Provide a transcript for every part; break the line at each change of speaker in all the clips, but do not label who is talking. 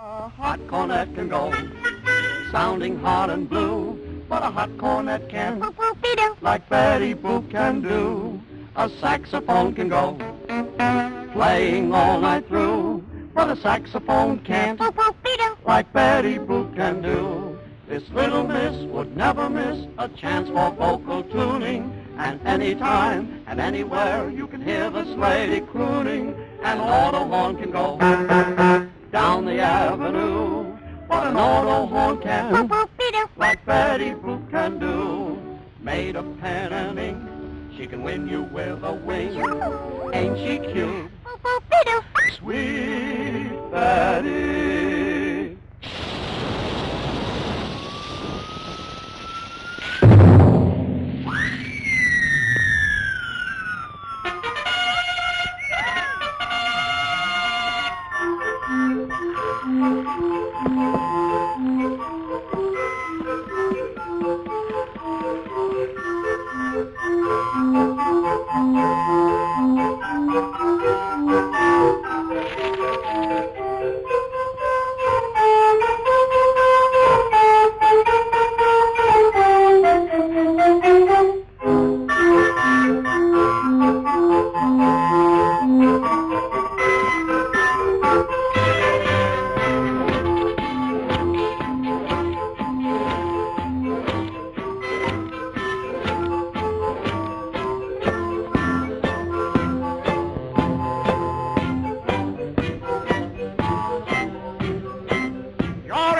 A hot cornet can go, sounding hot and blue, but a hot cornet can, like Betty Boop can do. A saxophone can go, playing all night through, but a saxophone can't, like Betty Boop can do. This little miss would never miss a chance for vocal tuning, and anytime and anywhere you can hear this lady crooning, and auto horn can go down the avenue, but an auto horn can, like Betty Boop can do. Made of pen and ink, she can win you with a wink. Ain't she cute? Sweet Betty.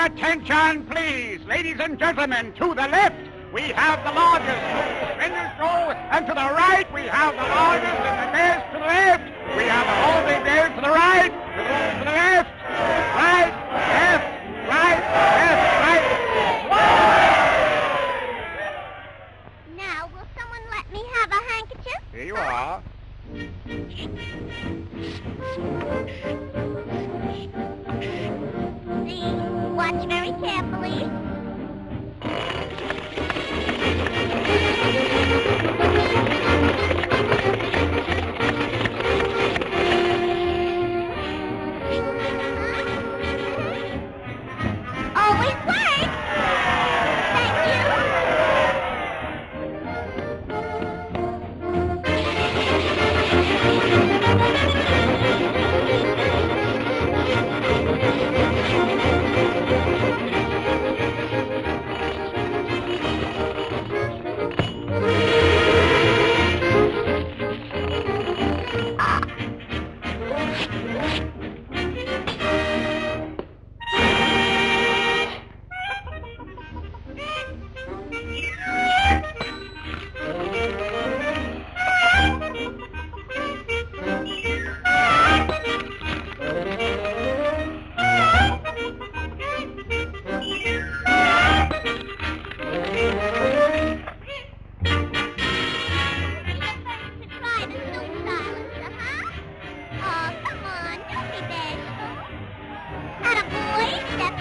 Attention, please, ladies and gentlemen. To the left, we have the largest suspender show, and to the right, we have the largest and the best. To the left, we have the whole big dance. To the right, to the left, right, left, right, left, right.
Now, will someone let me have a handkerchief?
Here you are.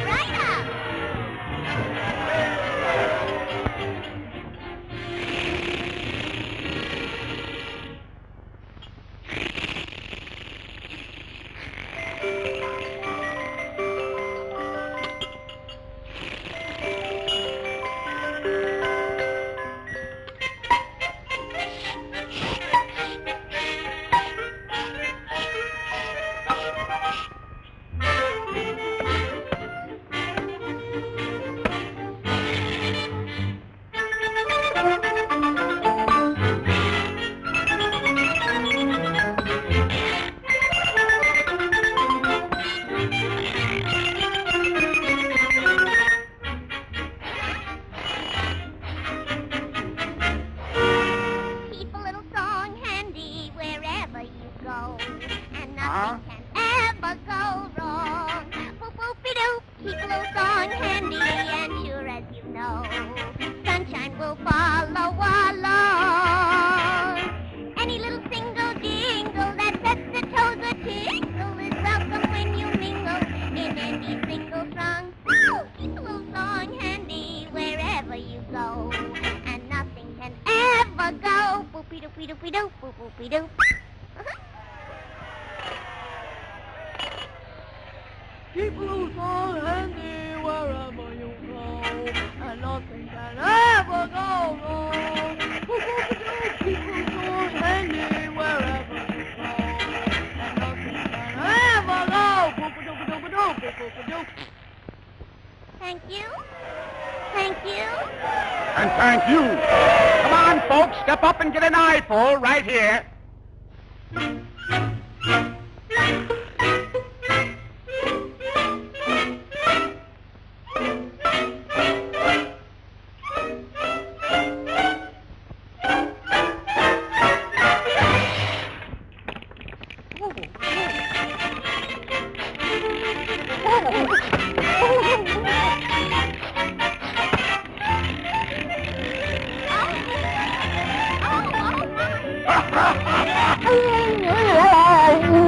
boy, step
Huh?
can ever go wrong. Boop boopy doop, keep a little song handy, and sure as you know, sunshine will follow along. Any little single jingle that sets the toes a tingle is welcome when you mingle in any single song. Woo! Keep a little song handy wherever you go, and nothing can ever go. Boopy doopy doopy doop, boop boopy doop. People
fall handy wherever you go, and
nothing can ever go wrong. People fall handy wherever you go, and nothing can ever go.
Thank you. Thank you.
And thank you. Come on, folks, step up and get an eyeful right here.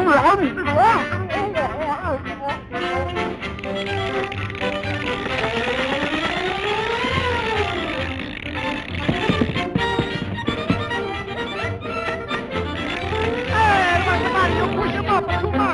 Run! up, come up.